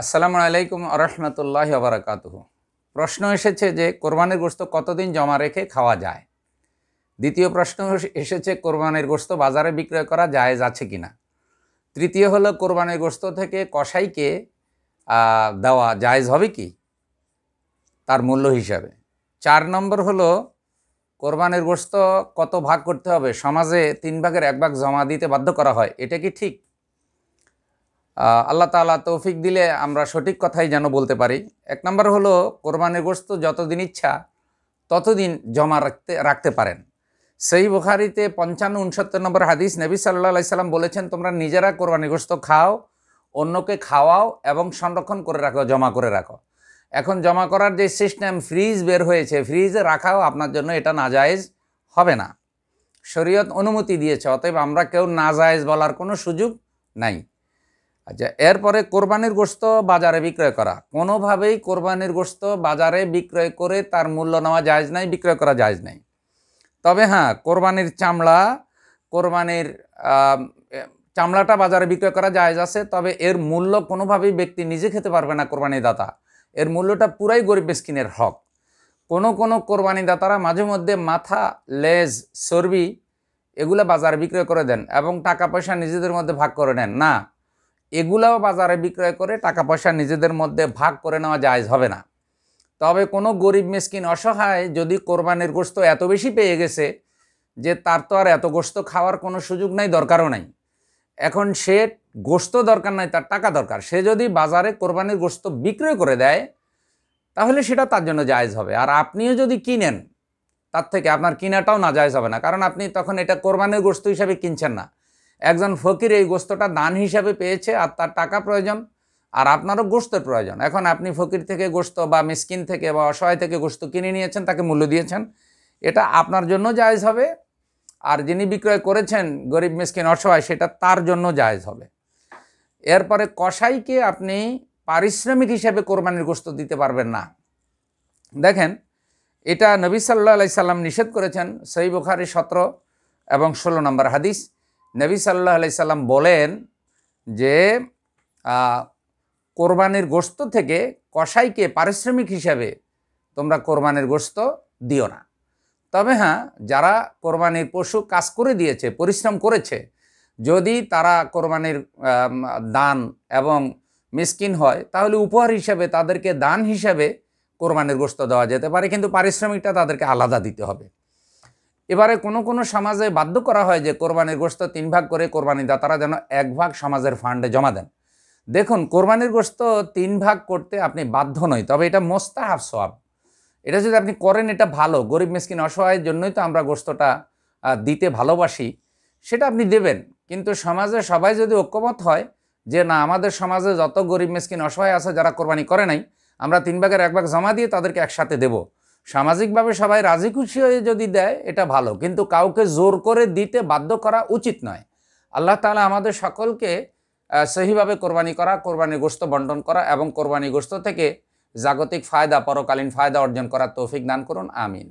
আসসালামু আলাইকুম আরহামতুল্লাহ আবরাকাতুহ প্রশ্ন এসেছে যে কোরবানির গোস্ত কতদিন জমা রেখে খাওয়া যায়? দ্বিতীয় প্রশ্ন এস- এসেছে কোরবানির গোস্ত বাজারে বিক্রয় করা জায়েজ আছে কি না তৃতীয় হলো কোরবানির গোস্ত থেকে কসাইকে আহ, দেওয়া জায়েজ হবে কি? তার মূল্য হিসাবে। চার নম্বর হলো কোরবানির গোস্ত কত ভাগ করতে হবে? সমাজে তিন ভাগের এক ভাগ জমা দিতে বাধ্য করা হয়। এটা কি ঠিক? আল্লাহ তাআলা তৌফিক দিলে আমরা সঠিক কথাই যেন বলতে পারি। এক নম্বর হলো, কোরবানির গোস্ত যতদিন ইচ্ছা, ততদিন জমা রাখতে রাখতে পারেন। সেই বুখারিতে পঞ্চান্ন, উনসত্তর নম্বর হাদিস নবী সাল্লাহ সাল্লাম বলেছেন, তোমরা নিজেরা কোরবানির গোস্ত খাও, অন্যকে খাওয়াও এবং সংরক্ষণ করে রাখো, জমা করে রাখো। এখন জমা করার যে সিস্টেম, ফ্রিজ বের হয়েছে, ফ্রিজে রাখাও আপনার জন্য এটা নাজায়েজ হবে না। শরীয়ত অনুমতি দিয়েছে, অতএব আমরা কেউ নাজায়েজ বলার কোনো সুযোগ নাই। আচ্ছা এরপরে কোরবানির গোস্ত বাজারে বিক্রয় করা। কোনোভাবেই কোরবানির গোস্ত বাজারে বিক্রয় করে তার মূল্য নেওয়া জায়জ নাই, বিক্রয় করা জায়জ নাই। তবে হ্যাঁ কোরবানির চামড়া, কোরবানির চামড়াটা বাজারে বিক্রয় করা জায়জ আছে, তবে এর মূল্য কোনোভাবেই ব্যক্তি নিজে খেতে পারবে না কোরবানি দাতা। এর মূল্যটা পুরাই গরিব মিসকিনের হক। কোনো কোনো কোরবানি দাতারা মাঝে মধ্যে মাথা, লেজ, চর্বি এগুলো বাজারে বিক্রয় করে দেন এবং টাকা পয়সা নিজেদের মধ্যে ভাগ করে নেন। না এগুলাও বাজারে বিক্রয় করে টাকা পয়সা নিজেদের মধ্যে ভাগ করে নেওয়া জায়জ হবে না। তবে কোনো গরিব মিসকিন অসহায় যদি কোরবানির গোস্ত এত বেশি পেয়ে গেছে যে তার তো আর এত গোস্ত খাওয়ার কোনো সুযোগ নাই, দরকারও নাই। এখন সে গোস্ত দরকার নাই, তার টাকা দরকার। সে যদি বাজারে কোরবানির গোস্ত বিক্রয় করে দেয়, তাহলে সেটা তার জন্য জায়জ হবে। আর আপনিও যদি কিনেন, তার থেকে আপনার কিনাটাও না জায়েজ হবে না। কারণ আপনি তখন এটা কোরবানির গোস্ত হিসাবে কিনছেন না। একজন ফকির এই গোস্তটা দান হিসাবে পেয়েছে আর তার টাকা প্রয়োজন আর আপনারও গোস্তের প্রয়োজন। এখন আপনি ফকির থেকে গোস্ত বা মিসকিন থেকে বা অসহায় থেকে গোস্ত কিনে নিয়েছেন, তাকে মূল্য দিয়েছেন। এটা আপনার জন্য জায়জ হবে আর যিনি বিক্রয় করেছেন গরিব, মিসকিন, অসহায়, সেটা তার জন্য জায়জ হবে। এরপরে কসাইকে আপনি পারিশ্রমিক হিসাবে কোরবানির গোস্ত দিতে পারবেন না। দেখেন, এটা নবী সাল্লাহ আলাই সাল্লাম নিষেধ করেছেন সই বুখারি সতেরো এবং ষোলো নম্বর হাদিস। নবী সাল্লাহ আলাই সাল্লাম বলেন যে কোরবানির গোস্ত থেকে কসাইকে পারিশ্রমিক হিসাবে তোমরা কোরবানির গোস্ত দিও না। তবে হ্যাঁ যারা কোরবানির পশু কাজ করে দিয়েছে, পরিশ্রম করেছে, যদি তারা কোরবানির দান এবং মিসকিন হয়, তাহলে উপহার হিসাবে তাদেরকে দান হিসাবে কোরবানির গোস্ত দেওয়া যেতে পারে, কিন্তু পারিশ্রমিকটা তাদেরকে আলাদা দিতে হবে। এবারে কোনো কোনো সমাজে বাধ্য করা হয় যে কোরবানির গোস্ত তিন ভাগ করে কোরবানি দাতারা যেন এক ভাগ সমাজের ফান্ডে জমা দেন। দেখুন, কোরবানির গোস্ত তিন ভাগ করতে আপনি বাধ্য নয় তবে এটা মোস্তাহাব সব এটা যদি আপনি করেন, এটা ভালো। গরিব, মিসকিন অসহায়ের জন্যই তো আমরা গোস্তটা দিতে ভালোবাসি, সেটা আপনি দেবেন। কিন্তু সমাজে সবাই যদি ঐক্যমত হয় যে না, আমাদের সমাজে যত গরিব, মিসকিন, অসহায় আছে যারা কোরবানি করে নাই, আমরা তিন ভাগের এক ভাগ জমা দিয়ে তাদেরকে একসাথে দেব। সামাজিকভাবে সবাই রাজি খুশি হয়ে যদি দেয়, এটা ভালো। কিন্তু কাউকে জোর করে দিতে বাধ্য করা উচিত নয়। আল্লাহ তালা আমাদের সকলকে সেইভাবে কোরবানি করা, কোরবানি গোস্ত বন্টন করা এবং কোরবানি গোস্ত থেকে জাগতিক ফায়দা, পরকালীন ফায়দা অর্জন করার তৌফিক দান করুন। আমিন।